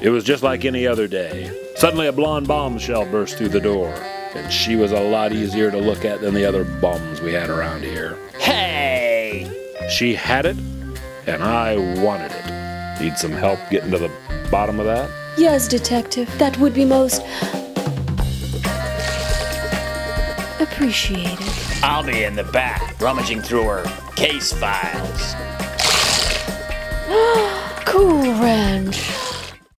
It was just like any other day. Suddenly, a blonde bombshell burst through the door, and she was a lot easier to look at than the other bums we had around here. Hey! She had it, and I wanted it. Need some help getting to the bottom of that? Yes, Detective. That would be most. appreciated. I'll be in the back, rummaging through her case files. Cool Ranch.